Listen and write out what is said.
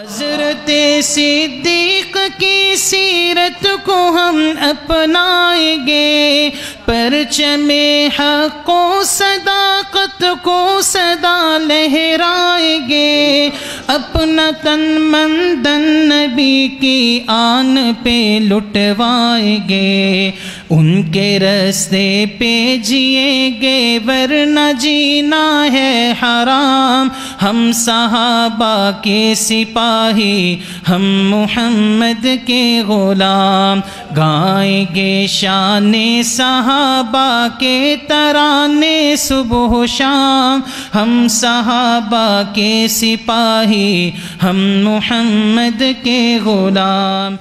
हज़रत सिद्दीक की सीरत को हम अपनाएँगे। परचमे को सदाकत को सदा लहराएँगे अपना तन मंदन नबी की आन पे लुटवाएँगे, उनके रस्ते पे जिएँगे, वरना जीना है हराम। हम सहाबा के सिपाही, हम मोहम्मद के गुलाम। गाएँगे शान सहाबा के तराने सुबह शाम हम सहाबा के सिपाही हम मोहम्मद के गुलाम।